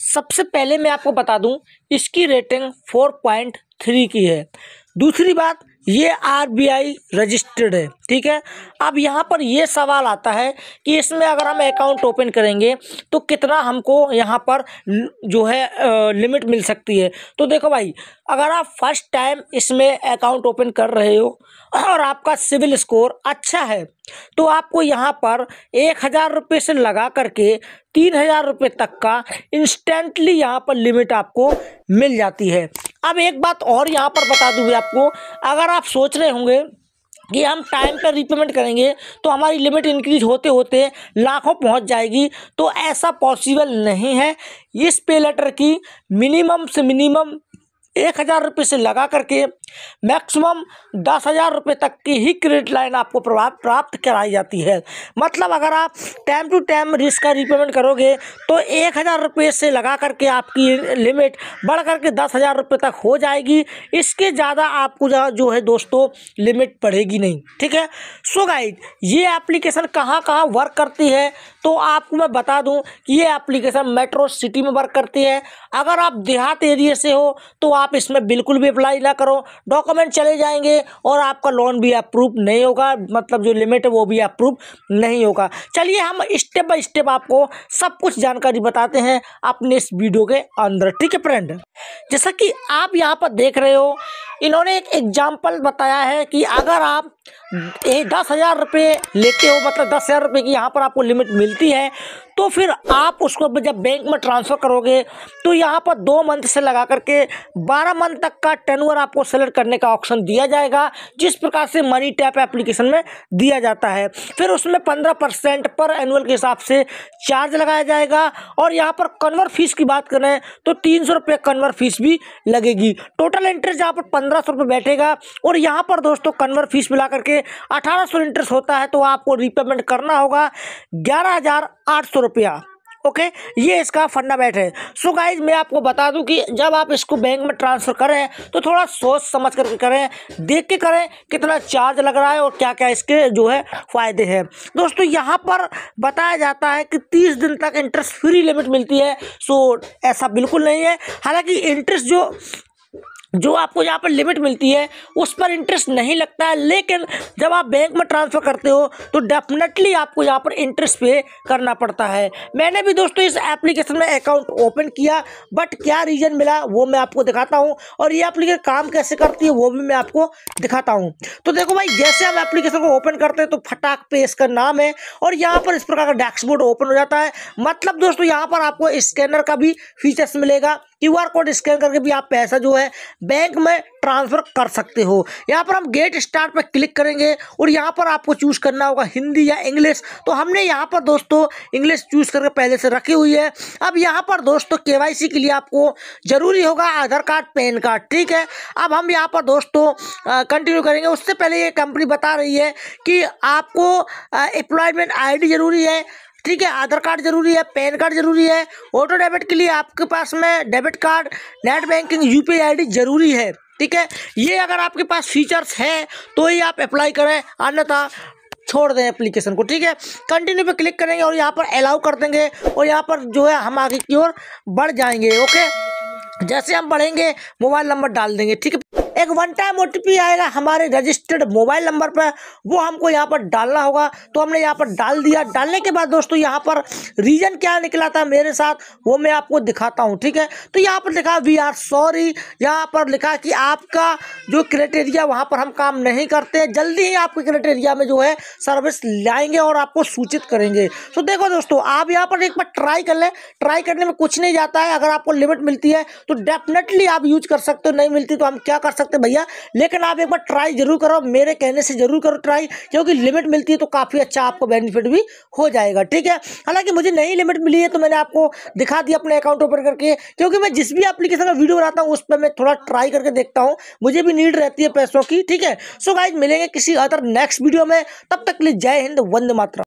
सबसे पहले मैं आपको बता दूँ, इसकी रेटिंग फोर पॉइंट थ्री की है। दूसरी बात ये आर बी आई रजिस्टर्ड है, ठीक है? अब यहाँ पर ये सवाल आता है कि इसमें अगर हम अकाउंट ओपन करेंगे तो कितना हमको यहाँ पर जो है लिमिट मिल सकती है? तो देखो भाई, अगर आप फ़र्स्ट टाइम इसमें अकाउंट ओपन कर रहे हो और आपका सिविल स्कोर अच्छा है तो आपको यहाँ पर एक हज़ार रुपये से लगा करके तीन हज़ार रुपये तक का इंस्टेंटली यहाँ पर लिमिट आपको मिल जाती है। अब एक बात और यहाँ पर बता दूँगी आपको, अगर आप सोच रहे होंगे कि हम टाइम पर रिपेमेंट करेंगे तो हमारी लिमिट इंक्रीज होते होते लाखों पहुँच जाएगी। तो ऐसा पॉसिबल नहीं है। इस पे लेटर की मिनिमम से मिनिमम एक हज़ार रुपये से लगा करके मैक्सिमम दस हज़ार रुपये तक की ही क्रेडिट लाइन आपको प्रभाव प्राप्त कराई जाती है। मतलब अगर आप टाइम टू टाइम रिस्क का रिपेमेंट करोगे तो एक हज़ार रुपये से लगा करके आपकी लिमिट बढ़ करके दस हज़ार रुपये तक हो जाएगी। इसके ज़्यादा आपको जो है दोस्तों लिमिट बढ़ेगी नहीं। ठीक है? सो गाइड ये एप्लीकेशन कहाँ कहाँ वर्क करती है? तो आपको मैं बता दूँ कि ये एप्लीकेशन मेट्रो सिटी में वर्क करती है। अगर आप देहात एरिए से हो तो आप इसमें बिल्कुल भी अप्लाई ना करो। डॉक्यूमेंट चले जाएँगे और आपका लोन भी अप्रूव नहीं होगा। मतलब जो लिमिट है, वो भी अप्रूव नहीं होगा। चलिए हम स्टेप बाय स्टेप आपको सब कुछ जानकारी बताते हैं अपने इस वीडियो के अंदर, ठीक है फ्रेंड जैसा कि आप यहाँ पर देख रहे हो, इन्होंने एक एग्ज़ाम्पल बताया है कि अगर आप दस हज़ार रुपये लेते हो मतलब दस हज़ार रुपये की यहाँ पर आपको लिमिट मिलती है। तो फिर आप उसको जब बैंक में ट्रांसफ़र करोगे तो यहाँ पर दो मंथ से लगा करके बारह मंथ तक का टेनवर आपको सेलेक्ट करने का ऑप्शन दिया जाएगा, जिस प्रकार से मनी टैप एप्लीकेशन में दिया जाता है। फिर उसमें पंद्रह परसेंट पर एनुअल के हिसाब से चार्ज लगाया जाएगा, और यहाँ पर कन्वर फ़ीस की बात करें तो तीन सौ रुपये कन्वर फ़ीस भी लगेगी। टोटल इंटरेस्ट यहाँ पर पंद्रह सौ रुपये बैठेगा, और यहाँ पर दोस्तों कन्वर फ़ीस मिला करके अठारह सौ इंटरेस्ट होता है तो आपको रीपेमेंट करना होगा। ग्यारह हज़ार आठ सौ रुपया। ओके ये इसका फंडामेंट है। सो गाइज़ मैं आपको बता दूँ कि जब आप इसको बैंक में ट्रांसफ़र करें तो थोड़ा सोच समझ करके करें। देख के करें कितना चार्ज लग रहा है और क्या क्या इसके जो है फ़ायदे हैं। दोस्तों, यहाँ पर बताया जाता है कि तीस दिन तक इंटरेस्ट फ्री लिमिट मिलती है। सो ऐसा बिल्कुल नहीं है। हालाँकि इंटरेस्ट जो जो आपको यहाँ पर लिमिट मिलती है, उस पर इंटरेस्ट नहीं लगता है। लेकिन जब आप बैंक में ट्रांसफ़र करते हो तो डेफिनेटली आपको यहाँ पर इंटरेस्ट पे करना पड़ता है। मैंने भी दोस्तों इस एप्लीकेशन में अकाउंट ओपन किया बट क्या रीज़न मिला, वो मैं आपको दिखाता हूँ। और ये एप्लीकेशन काम कैसे करती है, वो भी मैं आपको दिखाता हूँ। तो देखो भाई, जैसे हम एप्लीकेशन को ओपन करते हैं तो फटाक पे इसका नाम है, और यहाँ पर इस प्रकार का डैशबोर्ड ओपन हो जाता है। मतलब दोस्तों, यहाँ पर आपको स्कैनर का भी फीचर्स मिलेगा क्यू आर कोड स्कैन करके भी आप पैसा जो है बैंक में ट्रांसफ़र कर सकते हो। यहाँ पर हम गेट स्टार्ट पर क्लिक करेंगे और यहाँ पर आपको चूज़ करना होगा हिंदी या इंग्लिश। तो हमने यहाँ पर दोस्तों इंग्लिश चूज़ करके पहले से रखी हुई है। अब यहाँ पर दोस्तों के के लिए आपको ज़रूरी होगा आधार कार्ड, पैन कार्ड, ठीक है? अब हम यहाँ पर दोस्तों कंटिन्यू करेंगे। उससे पहले ये कंपनी बता रही है कि आपको एम्प्लॉयमेंट आईडी ज़रूरी है। ठीक है, आधार कार्ड ज़रूरी है, पैन कार्ड ज़रूरी है, ऑटो डेबिट के लिए आपके पास में debit card, net banking U P I ज़रूरी है, ठीक है? ये अगर आपके पास फीचर्स हैं तो ही आप अप्लाई करें, अन्यथा छोड़ दें एप्लीकेशन को, ठीक है? कंटिन्यू पे क्लिक करेंगे और यहाँ पर अलाउ कर देंगे और यहाँ पर जो है हम आगे की ओर बढ़ जाएँगे ओके जैसे हम बढ़ेंगे मोबाइल नंबर डाल देंगे, ठीक है? एक वन टाइम ओटीपी आएगा, हमारे रजिस्टर्ड मोबाइल नंबर पर वो हमको यहाँ पर डालना होगा। तो हमने यहाँ पर डाल दिया। डालने के बाद दोस्तों, यहाँ पर रीजन क्या निकला था मेरे साथ, वो मैं आपको दिखाता हूँ, ठीक है? तो यहाँ पर लिखा वी आर सॉरी यहाँ पर लिखा कि आपका जो क्राइटेरिया वहाँ पर हम काम नहीं करते। जल्दी ही आपके क्राइटेरिया में जो है सर्विस लाएँगे और आपको सूचित करेंगे। तो देखो दोस्तों, आप यहाँ पर एक बार ट्राई कर लें। ट्राई करने में कुछ नहीं जाता है। अगर आपको लिमिट मिलती है तो डेफिनेटली आप यूज़ कर सकते हो। नहीं मिलती तो हम क्या कर सकते सकते भैया। लेकिन आप एक बार ट्राई ज़रूर करो, मेरे कहने से ज़रूर करो ट्राई क्योंकि लिमिट मिलती है तो काफ़ी अच्छा आपको बेनिफिट भी हो जाएगा, ठीक है? हालाँकि मुझे नई लिमिट मिली है तो मैंने आपको दिखा दिया अपने अकाउंट ओपन करके, क्योंकि मैं जिस भी एप्लीकेशन का वीडियो बनाता हूँ, उस पर मैं थोड़ा ट्राई करके देखता हूँ, मुझे भी नीड रहती है पैसों की, ठीक है? सो गाइज़ मिलेंगे किसी अदर नेक्स्ट वीडियो में, तब तक लिए जय हिंद, वंदे मात्रा